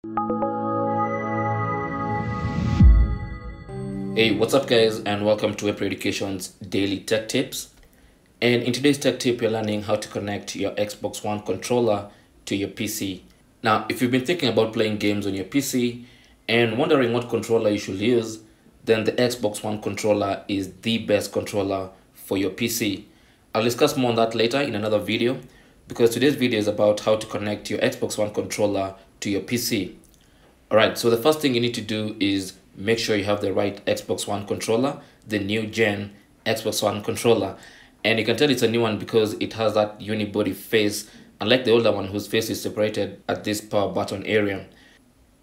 Hey, what's up guys and welcome to WebPro Education's Daily Tech Tips. And in today's tech tip, you're learning how to connect your Xbox One controller to your PC. Now, if you've been thinking about playing games on your PC and wondering what controller you should use, then the Xbox One controller is the best controller for your PC. I'll discuss more on that later in another video because today's video is about how to connect your Xbox One controller to your PC. Alright, so the first thing you need to do is make sure you have the right Xbox One controller, the new gen Xbox One controller. And you can tell it's a new one because it has that unibody face, unlike the older one whose face is separated at this power button area.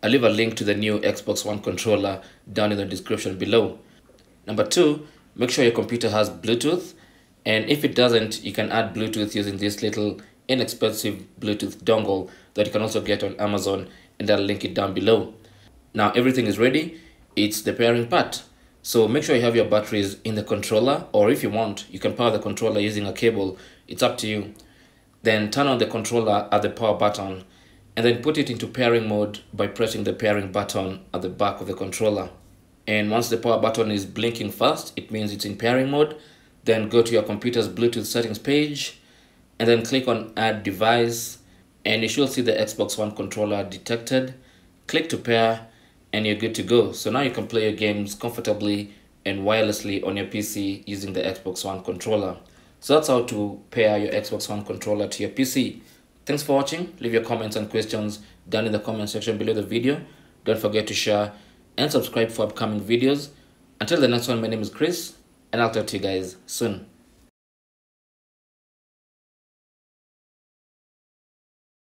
I'll leave a link to the new Xbox One controller down in the description below. Number two, make sure your computer has Bluetooth. And if it doesn't, you can add Bluetooth using this little inexpensive Bluetooth dongle that you can also get on Amazon and I'll link it down below. Now everything is ready it's the pairing part. So make sure you have your batteries in the controller or if you want, you can power the controller using a cable. It's up to you. Then turn on the controller at the power button and then put it into pairing mode by pressing the pairing button at the back of the controller. And once the power button is blinking fast, it means it's in pairing mode. Then go to your computer's Bluetooth settings page and then click on add device and you should see the Xbox One controller detected. Click to pair and you're good to go. So now you can play your games comfortably and wirelessly on your PC using the Xbox One controller. So that's how to pair your Xbox One controller to your PC. Thanks for watching. Leave your comments and questions down in the comment section below the video. Don't forget to share and subscribe for upcoming videos. Until the next one, my name is Chris, and I'll talk to you guys soon.